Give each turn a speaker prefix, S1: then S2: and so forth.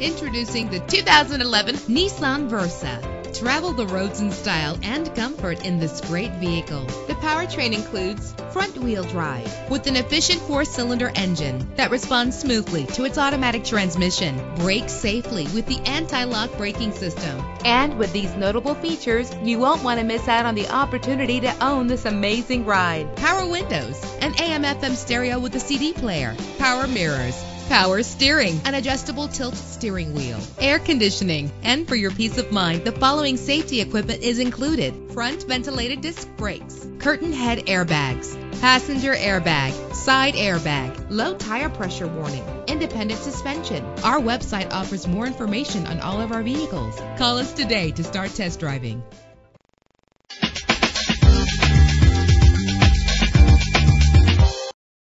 S1: Introducing the 2011 Nissan Versa. Travel the roads in style and comfort in this great vehicle. The powertrain includes front-wheel drive with an efficient four-cylinder engine that responds smoothly to its automatic transmission. Brakes safely with the anti-lock braking system. And with these notable features, you won't want to miss out on the opportunity to own this amazing ride. Power windows, an AM/FM stereo with a CD player, power mirrors, power steering, an adjustable tilt steering wheel, air conditioning. And for your peace of mind, the following safety equipment is included. Front ventilated disc brakes, curtain head airbags, passenger airbag, side airbag, low tire pressure warning, independent suspension. Our website offers more information on all of our vehicles. Call us today to start test driving.